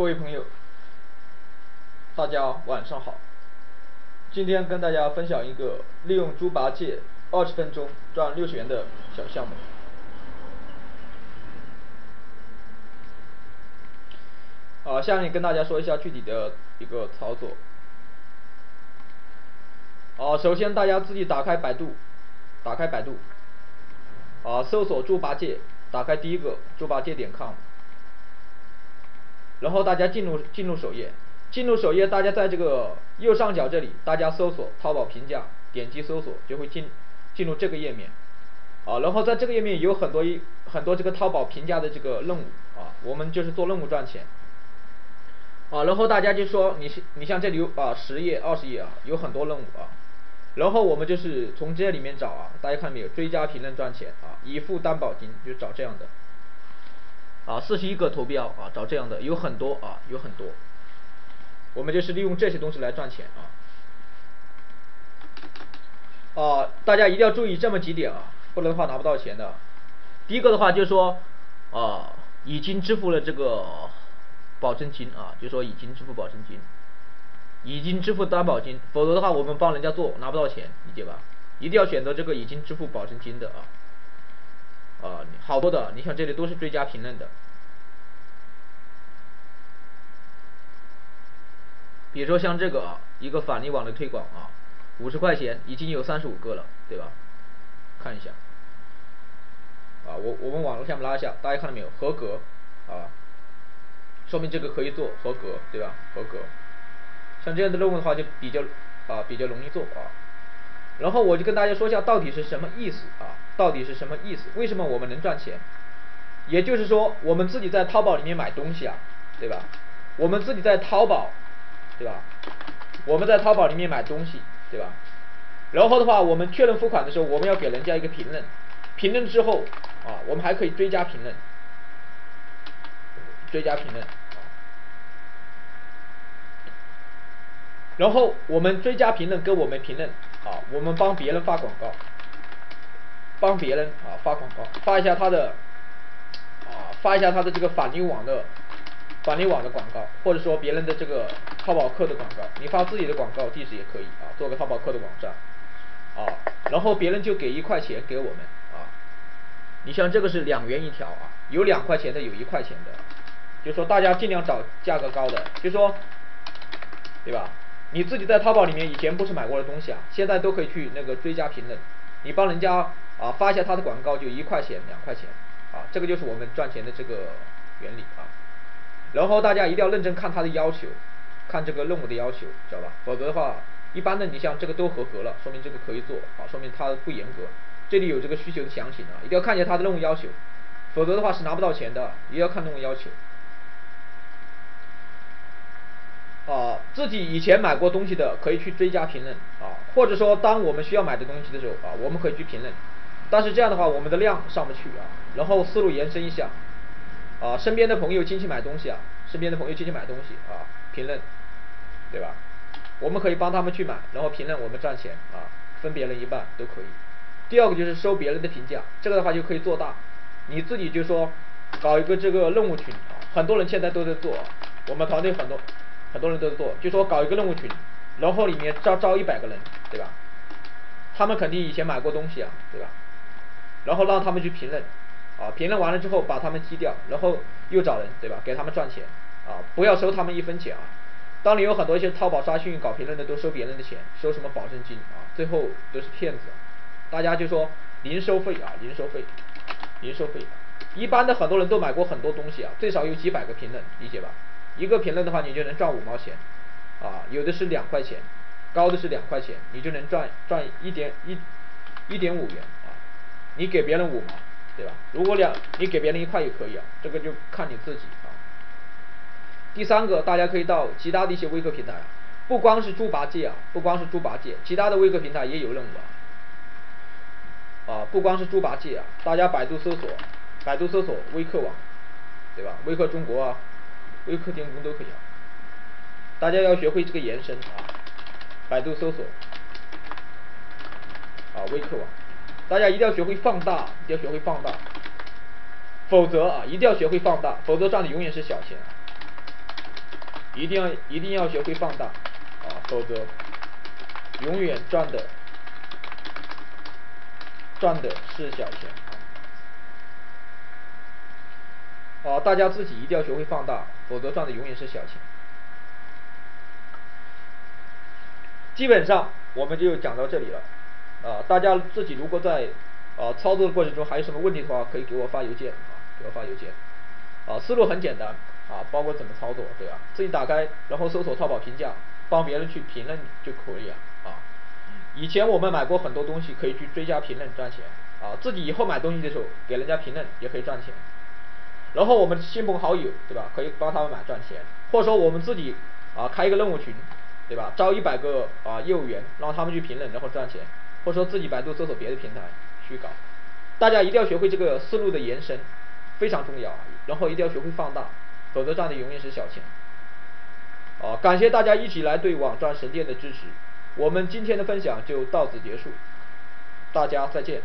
各位朋友，大家晚上好。今天跟大家分享一个利用猪八戒二十分钟赚六十元的小项目。啊，下面跟大家说一下具体的一个操作。啊，首先大家自己打开百度，打开百度，啊，搜索猪八戒，打开第一个猪八戒点 com。然后大家进入进入首页，进入首页，大家在这个右上角这里，大家搜索淘宝评价，点击搜索就会进进入这个页面，啊，然后在这个页面有很多一很多这个淘宝评价的这个任务啊，我们就是做任务赚钱，啊，然后大家就说你你像这里有啊十页二十页啊，有很多任务啊，然后我们就是从这里面找啊，大家看没有，追加评论赚钱啊，已付担保金就找这样的。啊，四十一个投标啊，找这样的有很多啊，有很多。我们就是利用这些东西来赚钱啊。啊，大家一定要注意这么几点啊，不然的话拿不到钱的。第一个的话就是说啊，已经支付了这个保证金啊，就说已经支付保证金，已经支付担保金，否则的话我们帮人家做拿不到钱，理解吧？一定要选择这个已经支付保证金的啊。啊，好多的，你像这里都是追加评论的，比如说像这个啊，一个返利网的推广啊，五十块钱已经有三十五个了，对吧？看一下，啊，我我们网络下面拉一下，大家看到没有？合格啊，说明这个可以做，合格，对吧？合格，像这样的任务的话就比较啊比较容易做啊。然后我就跟大家说一下到底是什么意思啊？到底是什么意思？为什么我们能赚钱？也就是说，我们自己在淘宝里面买东西啊，对吧？我们自己在淘宝，对吧？我们在淘宝里面买东西，对吧？然后的话，我们确认付款的时候，我们要给人家一个评论，评论之后啊，我们还可以追加评论，追加评论。然后我们追加评论跟我们评论啊，我们帮别人发广告，帮别人啊发广告，发一下他的啊发一下他的这个返利网的返利网的广告，或者说别人的这个淘宝客的广告，你发自己的广告地址也可以啊，做个淘宝客的网站啊，然后别人就给一块钱给我们啊，你像这个是两元一条啊，有两块钱的，有一块钱的，就说大家尽量找价格高的，就说对吧？你自己在淘宝里面以前不是买过的东西啊，现在都可以去那个追加评论，你帮人家啊发一下他的广告就一块钱两块钱啊，这个就是我们赚钱的这个原理啊。然后大家一定要认真看他的要求，看这个任务的要求，知道吧？否则的话，一般的你像这个都合格了，说明这个可以做啊，说明他不严格。这里有这个需求的详情啊，一定要看一下他的任务要求，否则的话是拿不到钱的，也要看任务要求。啊，自己以前买过东西的可以去追加评论啊，或者说当我们需要买的东西的时候啊，我们可以去评论，但是这样的话我们的量上不去啊。然后思路延伸一下，啊，身边的朋友亲戚买东西啊，身边的朋友亲戚买东西啊，评论，对吧？我们可以帮他们去买，然后评论我们赚钱啊，分别人一半都可以。第二个就是收别人的评价，这个的话就可以做大，你自己就说搞一个这个任务群啊，很多人现在都在做，我们团队很多。很多人都在做，就说搞一个任务群，然后里面招招一百个人，对吧？他们肯定以前买过东西啊，对吧？然后让他们去评论，啊，评论完了之后把他们踢掉，然后又找人，对吧？给他们赚钱，啊，不要收他们一分钱啊。当你有很多一些淘宝刷信誉搞评论的都收别人的钱，收什么保证金啊？最后都是骗子。大家就说零收费啊，零收费，零收费。一般的很多人都买过很多东西啊，最少有几百个评论，理解吧？一个评论的话，你就能赚五毛钱，啊，有的是两块钱，高的是两块钱，你就能赚赚一点一一点五元啊，你给别人五毛，对吧？如果两你给别人一块也可以啊，这个就看你自己啊。第三个，大家可以到其他的一些微课平台，不光是猪八戒啊，不光是猪八戒，其他的微课平台也有任务啊，啊，不光是猪八戒啊，大家百度搜索，百度搜索微课网，对吧？微课中国啊。微课电工都可以啊，大家要学会这个延伸啊，百度搜索啊微课网，大家一定要学会放大，一定要学会放大，否则啊一定要学会放大，否则赚的永远是小钱。一定要一定要学会放大啊，否则永远赚的赚的是小钱啊！大家自己一定要学会放大，否则赚的永远是小钱。基本上我们就讲到这里了啊！大家自己如果在啊操作的过程中还有什么问题的话，可以给我发邮件啊，给我发邮件啊，思路很简单。啊，包括怎么操作，对吧？自己打开，然后搜索淘宝评价，帮别人去评论就可以了啊。以前我们买过很多东西，可以去追加评论赚钱啊。自己以后买东西的时候，给人家评论也可以赚钱。然后我们亲朋好友，对吧？可以帮他们买赚钱，或者说我们自己啊开一个任务群，对吧？招一百个啊业务员，让他们去评论，然后赚钱。或者说自己百度搜索别的平台去搞。大家一定要学会这个思路的延伸，非常重要。然后一定要学会放大。否则赚的永远是小钱。啊，感谢大家一起来对网赚神店的支持，我们今天的分享就到此结束，大家再见。